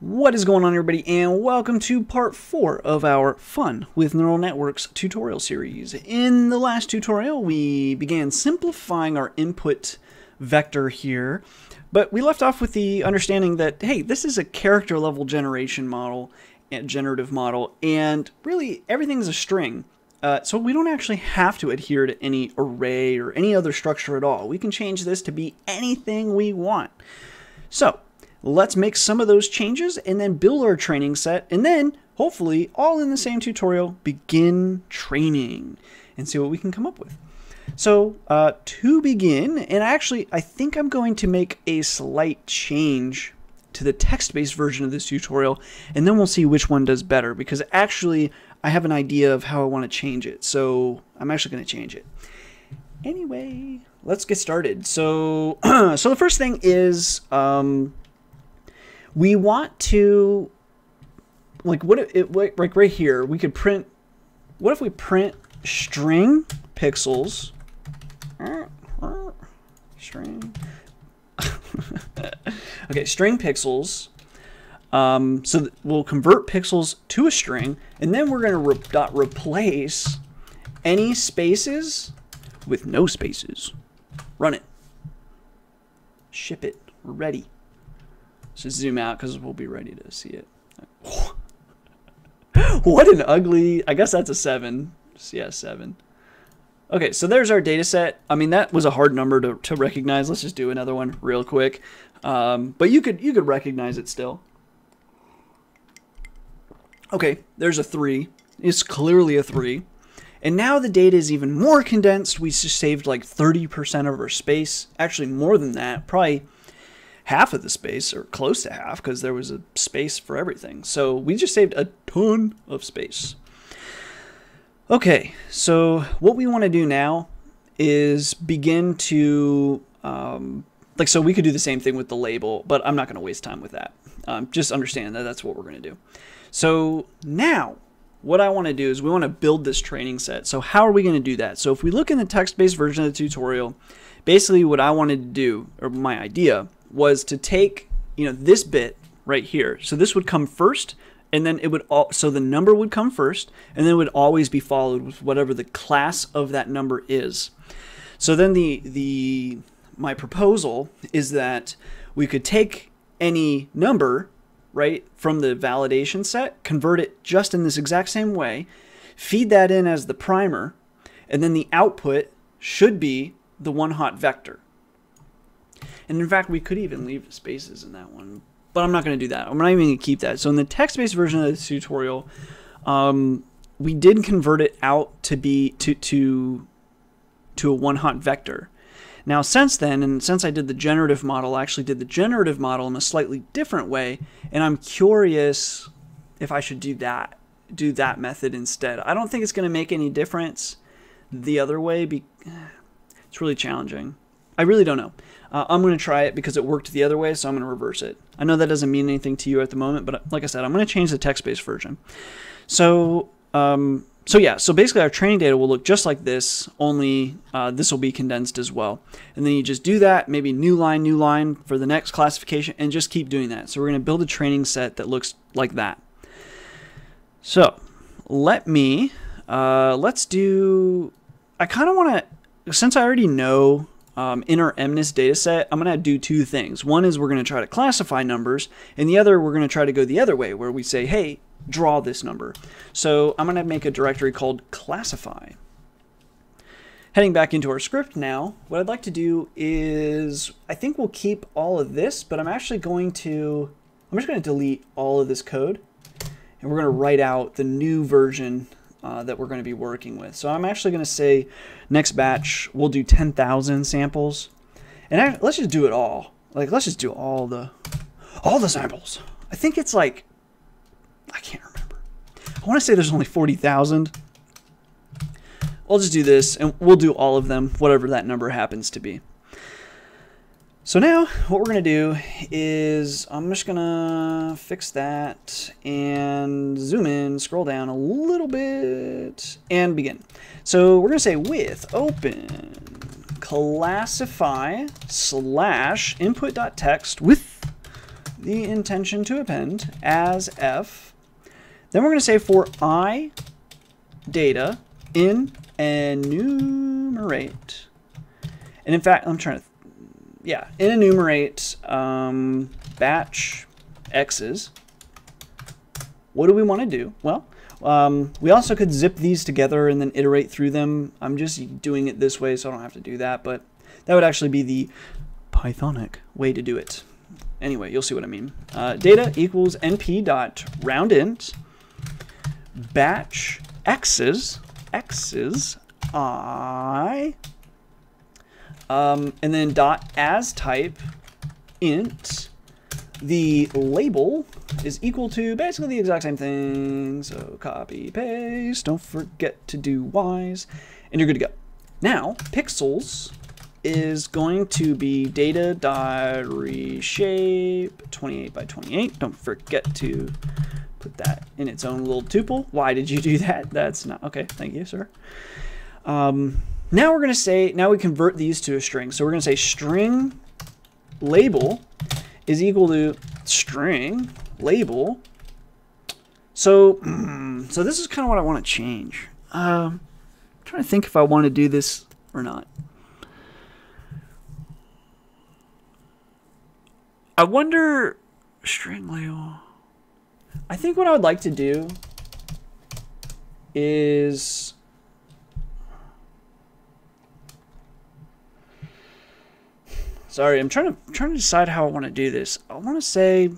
What is going on everybody and welcome to part 4 of our Fun with Neural Networks tutorial series. In the last tutorial we began simplifying our input vector here, but we left off with the understanding that hey, this is a character level generation model generative model and really everything's a string. Uh, so we don't actually have to adhere to any array or any other structure at all. We can change this to be anything we want. So Let's make some of those changes and then build our training set and then hopefully all in the same tutorial begin training and see what we can come up with. So uh, to begin, and actually I think I'm going to make a slight change to the text-based version of this tutorial and then we'll see which one does better because actually I have an idea of how I want to change it. So I'm actually going to change it. Anyway, let's get started. So, so the first thing is um, we want to like what it like right here we could print what if we print string pixels? String. Okay string pixels um, so we'll convert pixels to a string and then we're going to re dot replace any spaces with no spaces. Run it. Ship it. We're ready just zoom out because we'll be ready to see it. what an ugly, I guess that's a seven. Yeah, seven. Okay, so there's our data set. I mean, that was a hard number to, to recognize. Let's just do another one real quick. Um, but you could you could recognize it still. Okay, there's a three. It's clearly a three. And now the data is even more condensed. We just saved like 30% of our space. Actually, more than that. Probably half of the space, or close to half, because there was a space for everything. So we just saved a ton of space. Okay, so what we want to do now is begin to, um, like, so we could do the same thing with the label, but I'm not going to waste time with that. Um, just understand that that's what we're going to do. So now, what I want to do is we want to build this training set. So how are we going to do that? So if we look in the text-based version of the tutorial, basically what I wanted to do, or my idea, was to take, you know, this bit right here. So this would come first and then it would all so the number would come first and then it would always be followed with whatever the class of that number is. So then the the my proposal is that we could take any number, right, from the validation set, convert it just in this exact same way, feed that in as the primer, and then the output should be the one hot vector. And in fact, we could even leave spaces in that one, but I'm not going to do that. I'm not even going to keep that. So in the text-based version of this tutorial, um, we did convert it out to be to to to a one hot vector. Now since then, and since I did the generative model, I actually did the generative model in a slightly different way, and I'm curious if I should do that, do that method instead. I don't think it's going to make any difference the other way. Be it's really challenging. I really don't know. Uh, I'm going to try it because it worked the other way, so I'm going to reverse it. I know that doesn't mean anything to you at the moment, but like I said, I'm going to change the text-based version. So, um, so yeah, so basically our training data will look just like this, only uh, this will be condensed as well. And then you just do that, maybe new line, new line for the next classification, and just keep doing that. So we're going to build a training set that looks like that. So let me, uh, let's do, I kind of want to, since I already know um, in our MNIST data set, I'm going to do two things. One is we're going to try to classify numbers, and the other, we're going to try to go the other way, where we say, hey, draw this number. So I'm going to make a directory called classify. Heading back into our script now, what I'd like to do is, I think we'll keep all of this, but I'm actually going to, I'm just going to delete all of this code, and we're going to write out the new version uh, that we're going to be working with. So I'm actually going to say next batch we'll do 10,000 samples. And I, let's just do it all. Like let's just do all the all the samples. I think it's like I can't remember. I want to say there's only 40,000. I'll just do this and we'll do all of them whatever that number happens to be. So now what we're going to do is I'm just going to fix that and zoom in, scroll down a little bit and begin. So we're going to say with open classify slash input.text with the intention to append as f. Then we're going to say for i data in enumerate. And in fact, I'm trying to, yeah, in enumerate um, batch x's. What do we want to do? Well, um, we also could zip these together and then iterate through them. I'm just doing it this way so I don't have to do that, but that would actually be the Pythonic way to do it. Anyway, you'll see what I mean. Uh, data equals np dot roundint batch x's x's i um, and then dot as type int the label is equal to basically the exact same thing. So copy, paste, don't forget to do Y's, and you're good to go. Now, pixels is going to be data dot reshape 28 by 28. Don't forget to put that in its own little tuple. Why did you do that? That's not, okay, thank you, sir. Um, now we're going to say, now we convert these to a string. So we're going to say string label is equal to string label. So, so this is kind of what I want to change. Um, I'm trying to think if I want to do this or not. I wonder string label. I think what I would like to do is Sorry, I'm trying to trying to decide how I want to do this. I want to say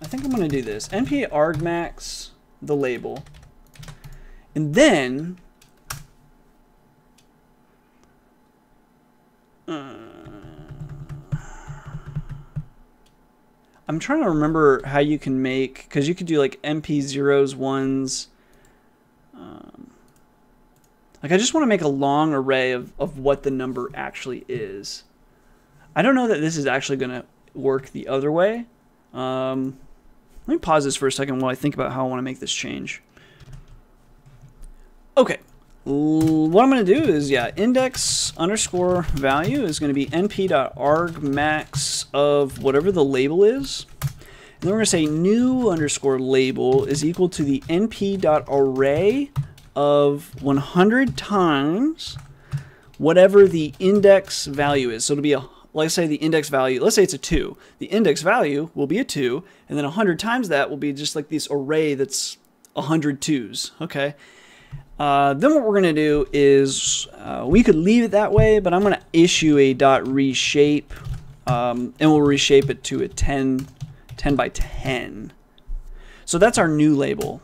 I think I'm going to do this. np argmax the label. And then uh, I'm trying to remember how you can make because you could do like np zeros, ones. Um, like I just want to make a long array of, of what the number actually is. I don't know that this is actually going to work the other way. Um, let me pause this for a second while I think about how I want to make this change. Okay, what I'm going to do is, yeah, index underscore value is going to be np.argmax of whatever the label is. And then we're going to say new underscore label is equal to the np.array of 100 times whatever the index value is. So it'll be a, let's say the index value, let's say it's a 2. The index value will be a 2, and then 100 times that will be just like this array that's 100 twos, okay? Uh, then what we're going to do is uh, we could leave it that way, but I'm going to issue a dot reshape, um, and we'll reshape it to a 10, 10 by 10. So that's our new label.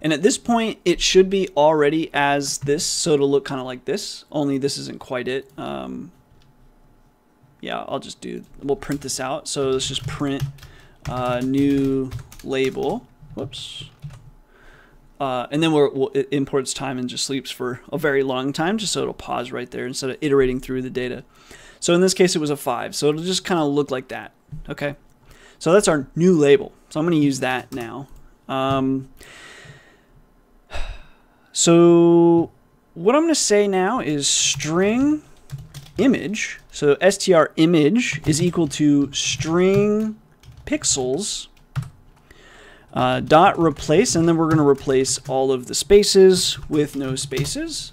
And at this point, it should be already as this, so it'll look kind of like this, only this isn't quite it. Um, yeah, I'll just do, we'll print this out. So let's just print uh, new label. Whoops. Uh, and then we'll, it imports time and just sleeps for a very long time, just so it'll pause right there instead of iterating through the data. So in this case, it was a 5. So it'll just kind of look like that. Okay. So that's our new label. So I'm going to use that now. Um, so what I'm going to say now is string image. So str image is equal to string pixels uh, dot replace, and then we're going to replace all of the spaces with no spaces.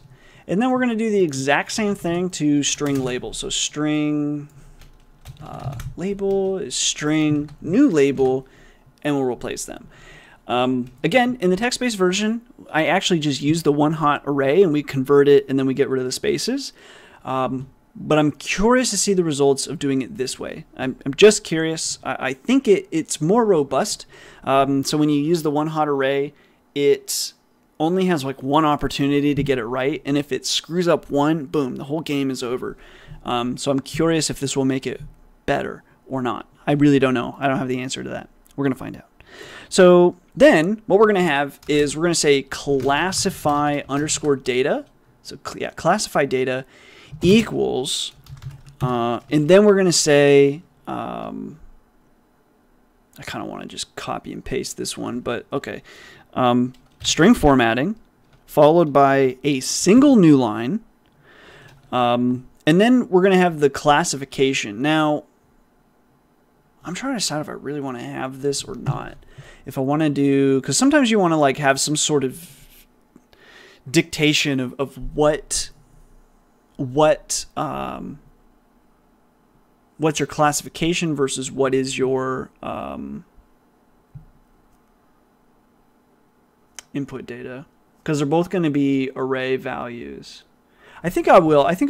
And then we're going to do the exact same thing to string label. So string uh, label is string new label, and we'll replace them. Um, again, in the text-based version, I actually just use the one hot array and we convert it and then we get rid of the spaces. Um, but I'm curious to see the results of doing it this way. I'm, I'm just curious. I, I think it, it's more robust. Um, so when you use the one hot array, it only has like one opportunity to get it right. And if it screws up one, boom, the whole game is over. Um, so I'm curious if this will make it better or not. I really don't know. I don't have the answer to that. We're going to find out. So then what we're going to have is we're going to say classify underscore data. So yeah, classify data equals, uh, and then we're going to say, um, I kind of want to just copy and paste this one, but okay. Um, string formatting followed by a single new line. Um, and then we're going to have the classification. Now, I'm trying to decide if I really want to have this or not. If I want to do, because sometimes you want to like have some sort of dictation of, of what, what, um, what's your classification versus what is your um, input data because they're both going to be array values. I think I will. I think I'll